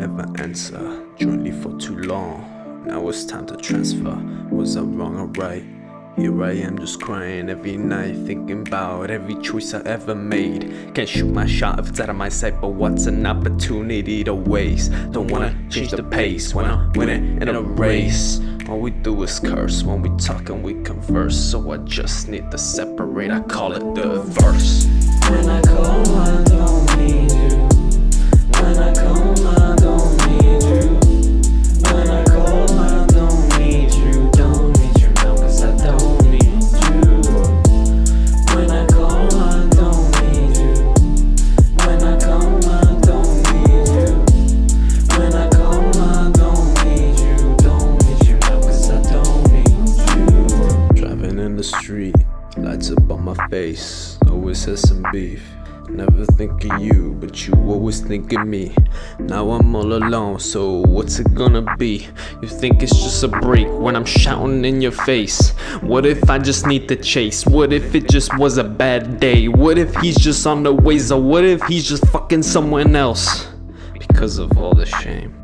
I will never answer. Jointly for too long. Now it's time to transfer. Was I wrong or right? Here I am just crying every night, thinking about every choice I ever made. Can't shoot my shot if it's out of my sight, but what's an opportunity to waste? Don't wanna change the pace when I win it in a race. All we do is curse when we talk and we converse, so I just need to separate. I call it the verse. The street, lights up on my face. Always has some beef. Never think of you, but you always think of me. Now I'm all alone, so what's it gonna be? You think it's just a break when I'm shouting in your face? What if I just need to chase? What if it just was a bad day? What if he's just on the ways, or what if he's just fucking someone else? Because of all the shame.